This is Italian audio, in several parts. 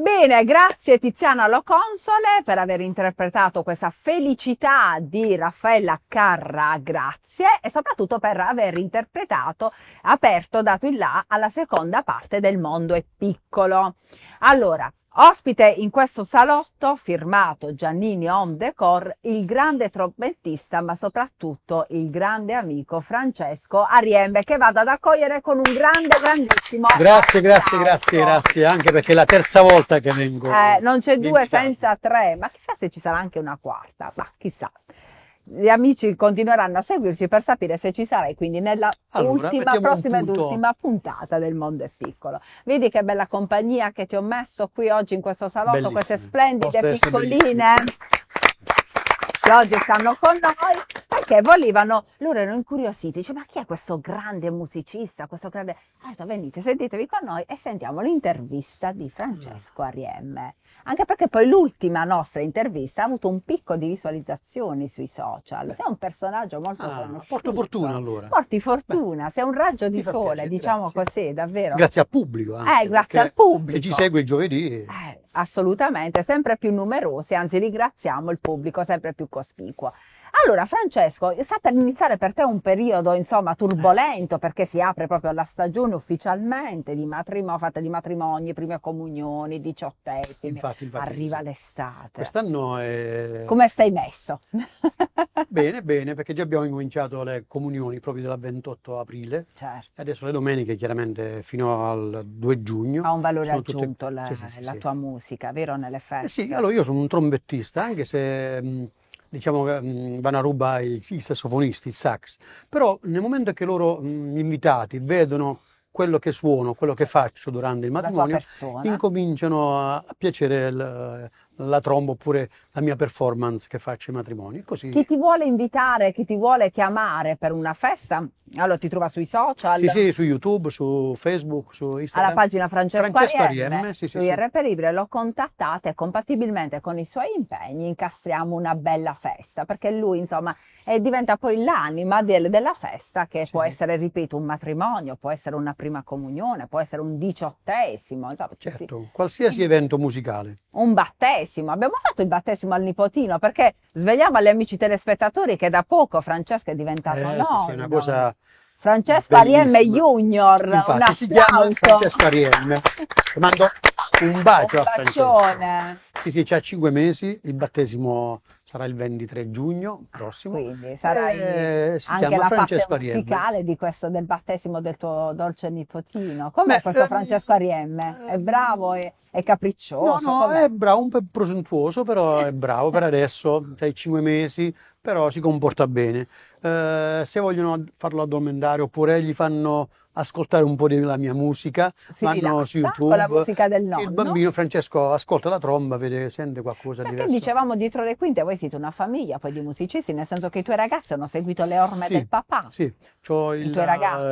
Bene, grazie Tiziana Loconsole per aver interpretato questa felicità di Raffaella Carra, grazie e soprattutto per aver interpretato, aperto, dato il là alla seconda parte del mondo è piccolo. Allora, Ospite in questo salotto, firmato Giannini Home Decor, il grande trombettista, ma soprattutto il grande amico Francesco Ariembe, che vado ad accogliere con un grande, grandissimo Grazie, grazie, grazie, grazie, anche perché è la terza volta che vengo. Eh, non c'è due senza tre, ma chissà se ci sarà anche una quarta, ma chissà gli amici continueranno a seguirci per sapere se ci sarai quindi nella allora, ultima, prossima ed ultima puntata del mondo è piccolo. Vedi che bella compagnia che ti ho messo qui oggi in questo salotto, Bellissime. queste splendide Poste piccoline che oggi stanno con noi perché volevano, loro erano incuriositi, dice ma chi è questo grande musicista, questo grande... Detto venite, sentitevi con noi e sentiamo l'intervista di Francesco Ariemme. Anche perché poi l'ultima nostra intervista ha avuto un picco di visualizzazioni sui social. Sei un personaggio molto ah, conosciuto. Porto fortuna allora. Porti fortuna, Beh, sei un raggio di sole, piacere, diciamo grazie. così, davvero. Grazie al pubblico anche. Eh, grazie al pubblico. Se ci segue il giovedì... Eh, assolutamente, sempre più numerosi, anzi ringraziamo il pubblico sempre più cospicuo. Allora, Francesco, sta per iniziare per te un periodo, insomma, turbolento, perché si apre proprio la stagione ufficialmente di matrimonio, fatta di matrimoni, prime comunioni, diciottesimi. Infatti, infatti. Arriva sì, l'estate. Quest'anno è... Come stai messo? bene, bene, perché già abbiamo incominciato le comunioni proprio dal 28 aprile. Certo. Adesso le domeniche, chiaramente, fino al 2 giugno. Ha un valore aggiunto tutte... la, sì, sì, la tua musica, vero, nelle feste? Eh sì, allora io sono un trombettista, anche se diciamo, mm, vanno a rubare i, i sassofonisti, il sax, però nel momento che loro, mm, gli invitati, vedono quello che suono, quello che faccio durante il matrimonio, incominciano a piacere il, la tromba oppure la mia performance che faccio ai matrimoni. Così. Chi ti vuole invitare, chi ti vuole chiamare per una festa, allora ti trova sui social? Sì, sì, su YouTube, su Facebook, su Instagram. Alla pagina Francesco, Francesco Ariemme sì, sì, sì. è reperibile, lo contattate e compatibilmente con i suoi impegni incastriamo una bella festa, perché lui insomma e diventa poi l'anima del, della festa che sì, può sì. essere, ripeto, un matrimonio, può essere una prima comunione, può essere un diciottesimo. Insomma, certo, qualsiasi evento musicale. Un battesimo, abbiamo fatto il battesimo al nipotino perché svegliamo agli amici telespettatori che da poco Francesco è diventato eh, nonno. Sì, sì, una cosa Francesco Ariemme Junior, Infatti, si chiama Francesco Ariemme. Mando un bacio un a Francesco. Sì, sì, c'ha cinque mesi, il battesimo sarà il 23 giugno prossimo. Quindi sarai eh, si anche la Francesco parte musicale di questo, del battesimo del tuo dolce nipotino. Com'è questo eh, Francesco Ariemme? È bravo e è capriccioso? No, no, è bravo, un po' presuntuoso, però è bravo per adesso, c'hai cinque mesi, però si comporta bene. Eh, se vogliono farlo addormentare oppure gli fanno ascoltare un po' della mia musica, si vanno su YouTube. Con la musica del nonno. Il bambino Francesco ascolta la tromba, vede, sente qualcosa di diverso. dicevamo dietro le quinte, voi siete una famiglia poi di musicisti, nel senso che i tuoi ragazzi hanno seguito le orme sì, del papà. Sì, C'ho il,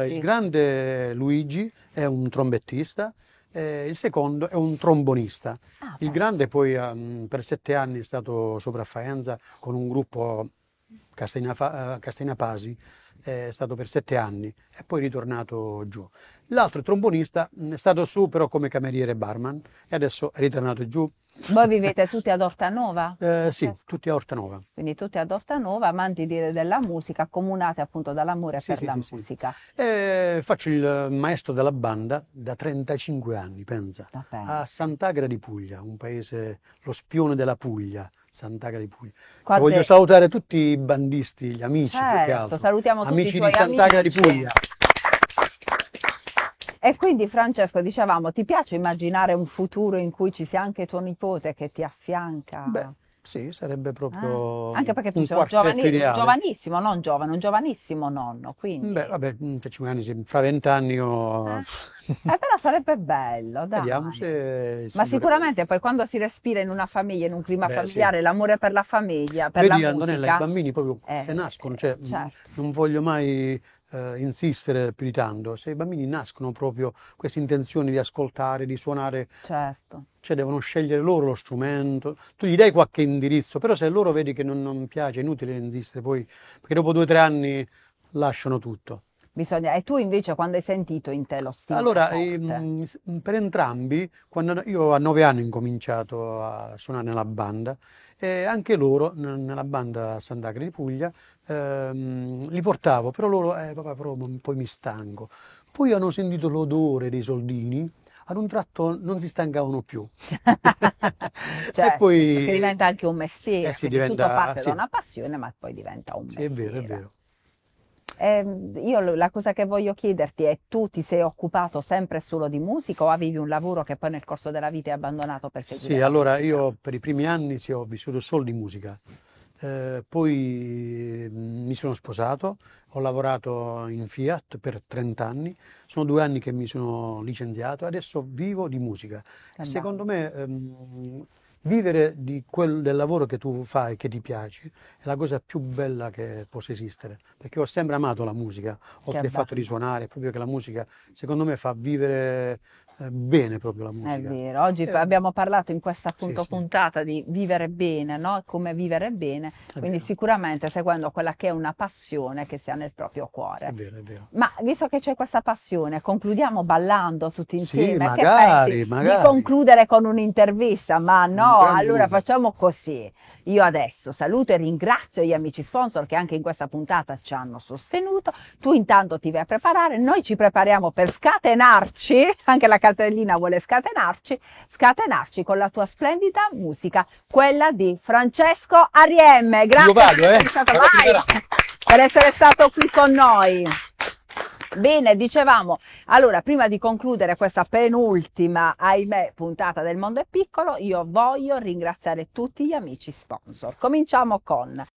il grande Luigi è un trombettista, eh, il secondo è un trombonista. Ah, il grande poi um, per sette anni è stato sopra Faenza con un gruppo Castagna, Castagna Pasi, è stato per sette anni e poi è ritornato giù. L'altro trombonista è stato su però come cameriere barman e adesso è ritornato giù. Voi vivete tutti ad Ortanova? Eh, sì, tutti a Ortanova. Quindi tutti ad Ortanova, amanti della musica, accomunati appunto dall'amore sì, per sì, la sì, musica. Eh, faccio il maestro della banda da 35 anni, pensa, a Sant'Agra di Puglia, un paese, lo spione della Puglia, Sant'Agra di Puglia. Cioè, voglio salutare tutti i bandisti, gli amici certo, salutiamo tutti amici di Sant'Agra di Puglia. E quindi Francesco, dicevamo, ti piace immaginare un futuro in cui ci sia anche tuo nipote che ti affianca? Beh, sì, sarebbe proprio ah, Anche perché tu sei un giovani, giovanissimo, non giovane, un giovanissimo nonno, quindi... Beh, vabbè, per 5 anni, fra 20 anni io... Eh? eh, però sarebbe bello, dai. Vediamo se... Ma sicuramente poi quando si respira in una famiglia, in un clima Beh, familiare, sì. l'amore per la famiglia, per Vedi, la Antonella, i bambini proprio eh, se nascono, cioè, certo. non voglio mai eh, insistere più di tanto, se i bambini nascono proprio queste intenzioni di ascoltare, di suonare, certo. cioè devono scegliere loro lo strumento, tu gli dai qualche indirizzo, però se loro vedi che non, non piace è inutile insistere poi, perché dopo due o tre anni lasciano tutto. Bisogna, e tu invece quando hai sentito in te lo stile? Allora, ehm, per entrambi, quando io a nove anni ho incominciato a suonare nella banda, e anche loro nella banda Sant'Acre di Puglia ehm, li portavo, però loro, eh, papà, però poi mi stanco. Poi hanno sentito l'odore dei soldini, ad un tratto non si stancavano più. cioè, e poi diventa anche un mestiere, eh sì, diventa, tutto parte sì. da una passione, ma poi diventa un mestiere. Sì, è vero, è vero. Eh, io la cosa che voglio chiederti è tu ti sei occupato sempre solo di musica o avevi un lavoro che poi nel corso della vita hai abbandonato per seguire? Sì, allora io per i primi anni sì, ho vissuto solo di musica. Eh, poi mm, mi sono sposato, ho lavorato in Fiat per 30 anni, sono due anni che mi sono licenziato, adesso vivo di musica. Secondo me ehm, vivere quel, del lavoro che tu fai, che ti piace, è la cosa più bella che possa esistere, perché ho sempre amato la musica, oltre al fatto di suonare, proprio che la musica secondo me fa vivere bene proprio la musica. È vero, oggi eh, abbiamo parlato in questa appunto, sì, puntata sì. di vivere bene, no? come vivere bene, è quindi vero. sicuramente seguendo quella che è una passione che si ha nel proprio cuore. È vero, è vero. Ma visto che c'è questa passione, concludiamo ballando tutti insieme. Sì, magari, magari. Di concludere con un'intervista, ma no, allora facciamo così. Io adesso saluto e ringrazio gli amici sponsor che anche in questa puntata ci hanno sostenuto. Tu intanto ti vai a preparare, noi ci prepariamo per scatenarci, anche la cartellina vuole scatenarci, scatenarci con la tua splendida musica, quella di Francesco Ariemme. Grazie vado, per, eh? stato, per essere stato qui con noi. Bene, dicevamo, allora prima di concludere questa penultima, ahimè, puntata del mondo è piccolo, io voglio ringraziare tutti gli amici sponsor. Cominciamo con